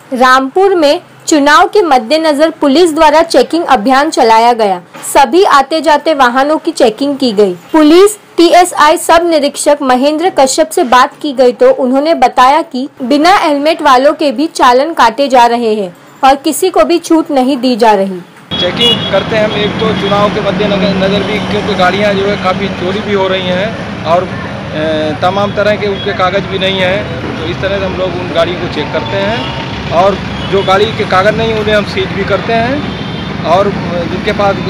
रामपुर में चुनाव के मद्देनजर पुलिस द्वारा चेकिंग अभियान चलाया गया सभी आते जाते वाहनों की चेकिंग की गई। पुलिस, पीएसआई सब निरीक्षक महेंद्र कश्यप से बात की गई तो उन्होंने बताया कि बिना हेलमेट वालों के भी चालन काटे जा रहे हैं और किसी को भी छूट नहीं दी जा रही चेकिंग करते हैं हम एक तो चुनाव के मद्देनजर नज़र भी क्योंकि गाड़ियाँ जो है काफ़ी चोरी भी हो रही हैं और तमाम तरह के उनके कागज़ भी नहीं हैं। तो इस तरह से हम लोग उन गाड़ी को चेक करते हैं और जो गाड़ी के कागज़ नहीं उन्हें हम सीज भी करते हैं और जिनके पास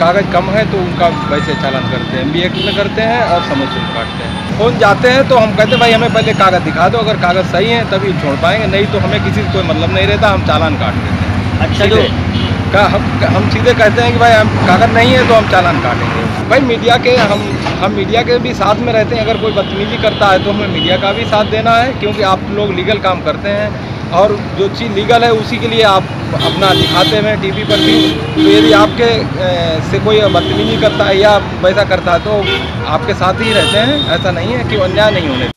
कागज़ कम है तो उनका वैसे चालान करते हैं बी में करते हैं और समय शुल्क काटते हैं। फ़ोन जाते हैं तो हम कहते हैं भाई हमें पहले कागज़ दिखा दो अगर कागज़ सही है तभी छोड़ पाएँगे नहीं तो हमें किसी से कोई मतलब नहीं रहता हम चालान काट देते हैं। अच्छा तो सीधे। का हम हम सीधे कहते हैं कि भाई, हम कागज़ नहीं है तो हम चालान काटेंगे। भाई, मीडिया के हम हम मीडिया के भी साथ में रहते हैं। अगर कोई बदतमीजी करता है तो हमें मीडिया का भी साथ देना है, क्योंकि आप लोग लीगल काम करते हैं। और जो चीज़ लीगल है, उसी के लिए आप अपना दिखाते हैं टीवी पर भी। तो यदि आपके से कोई बदतमीजी करता है या वैसा करता है तो आपके साथ ही रहते हैं। ऐसा नहीं है कि अन्याय नहीं होने